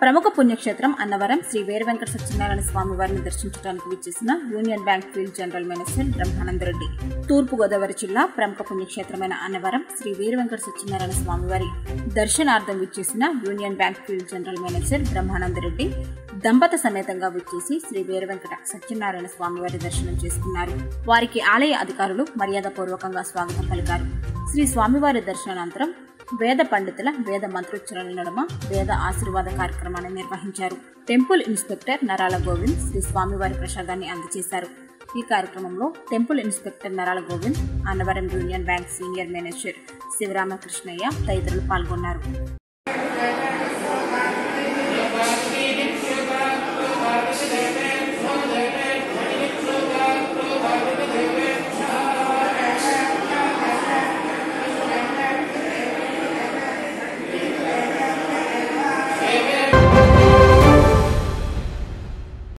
ప్రముఖ పుణ్యక్షేత్రం అన్నవరం శ్రీ వీర వెంకట సత్యనారాయణ స్వామి వారిని దర్శించడానికి విచ్చేసిన Union Bank field general manager Brahmanandareddy తూర్పు గోదావరి జిల్లా ప్రముఖ పుణ్యక్షేత్రమైన అన్నవరం శ్రీ వీర వెంకట సత్యనారాయణ స్వామి వారి దర్శనార్థం విచ్చేసిన Union Bank field general manager Brahmanandareddy దంపత సమేతంగా విచ్చేసి శ్రీ వీర వెంకట సత్యనారాయణ స్వామి వారి దర్శనం చేసుకున్నారు. వారికి ఆలయ అధికారులు మర్యాదపూర్వకంగా స్వాగతం పలికారు. శ్రీ స్వామివారి దర్శనానంతరం వేద పండితుల వేద మంత్రోచ్చరణల నడుమ వేద ఆశీర్వాద కార్యక్రమాన్ని నిర్వహించారు. టెంపుల్ ఇన్స్పెక్టర్ నరాల గోవింద్ శ్రీ స్వామివారి ప్రసాదాన్ని అందజేశారు. ఈ కార్యక్రమంలో temple inspector Narala Govind Annavaram Union Bank senior manager Sivaramakrishnaiah తదితరులు పాల్గొన్నారు.